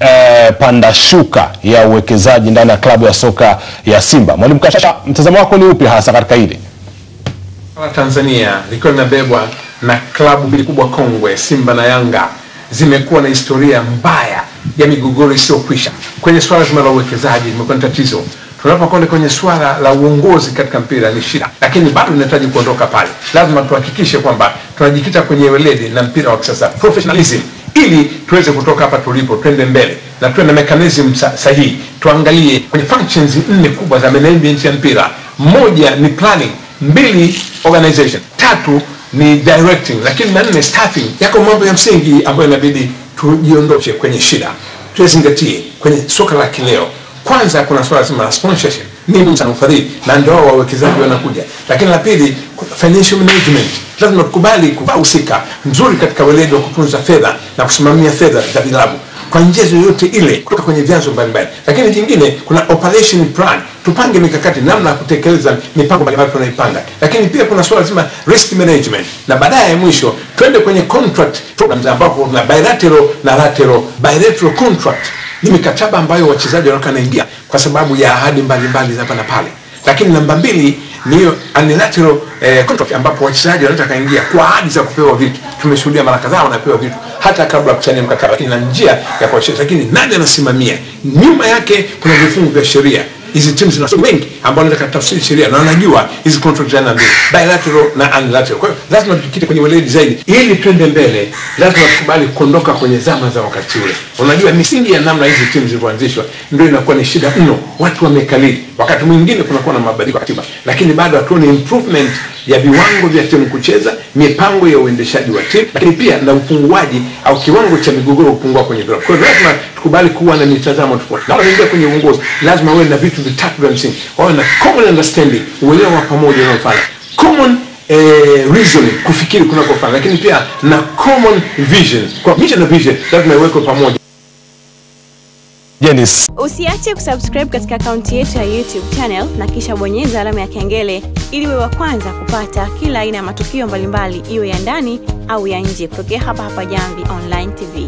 eh, panda shuka ya uwekezaji ndani ya klabu ya soka ya Simba. Mwalimu Kashasha, mtazamo wako ni upi hasa katika hili? Tanzania likiwa linabebwa na klabu mbili kubwa kongwe Simba na Yanga zimekuwa na historia mbaya ya migogoro isiyokwisha. Kwenye swala zima la uwekezaji limekuwa ni tatizo. Tunapokwenda kwenye swala la uongozi katika mpira ni shida, lakini bado tunahitaji kuondoka pale. Lazima tuhakikishe kwamba tunajikita kwenye weledi na mpira wa kisasa professionalism, ili tuweze kutoka hapa tulipo, twende mbele na tuwe na mechanism sa sahihi. Tuangalie kwenye functions nne kubwa za management ya mpira. Moja ni planning, mbili organization, tatu ni directing, lakini na nne staffing. Yako mambo ya msingi ambayo inabidi tujiondoshe kwenye shida, tuzingatie kwenye soka la kileo. Kwanza kuna swala zima la sponsorship, ni mtu anafadhili na ndio wawekezaji wanakuja. Lakini la pili, financial management, lazima tukubali kuhusika mzuri katika weledi wa kutunza fedha na kusimamia fedha za vilabu kwa njia yoyote ile kutoka kwenye vyanzo mbalimbali. Lakini jingine, kuna operation plan, tupange mikakati namna ya kutekeleza mipango mbalimbali tunaipanga. Lakini pia kuna swala zima risk management, na baadaye ya mwisho twende kwenye contract programs ambapo na bilateral na lateral. Bilateral contract ni mikataba ambayo wachezaji wanakuwa wanaingia kwa sababu ya ahadi mbalimbali hapa na pale. Lakini namba mbili hiyo unilateral eh, contract ambapo wachezaji wanaweza kaingia kwa ahadi za kupewa vitu. Tumeshuhudia mara kadhaa wanapewa vitu hata kabla ya kusaini mkataba, lakini na njia ya kuachia. Lakini nani anasimamia? Nyuma yake kuna vifungu vya sheria. Hizi timu zina wengi ambao wanaweza kutafsiri sheria na wanajua hizi contract za aina mbili, bilateral na unilateral. Kwa hiyo lazima tujikite kwenye weledi zaidi ili twende mbele. Lazima tukubali kuondoka kwenye zama za wakati ule. Unajua misingi ya namna hizi timu zilivyoanzishwa ndio inakuwa ni shida mno, watu wamekalili. Wakati mwingine kunakuwa na mabadiliko ya katiba, lakini bado hatuoni improvement ya viwango vya timu kucheza, mipango ya uendeshaji wa timu, lakini pia na upunguaji au kiwango cha migogoro kupungua kwenye vilabu. Kwa hiyo lazima tukubali kuwa na mitazamo tofauti. Na kwenye uongozi, lazima uwe na vitu vitatu vya msingi, wawe na common understanding, uelewa pamoja unaofanya common eh, reasoning, kufikiri kunakofanya, lakini pia na common vision. Kwa mission na vision lazima iwekwe pamoja. Usiache kusubscribe katika akaunti yetu ya YouTube channel na kisha bonyeza alama ya kengele ili uwe wa kwanza kupata kila aina ya matukio mbalimbali iwe ya ndani au ya nje kutokea hapa hapa Jamvi Online TV.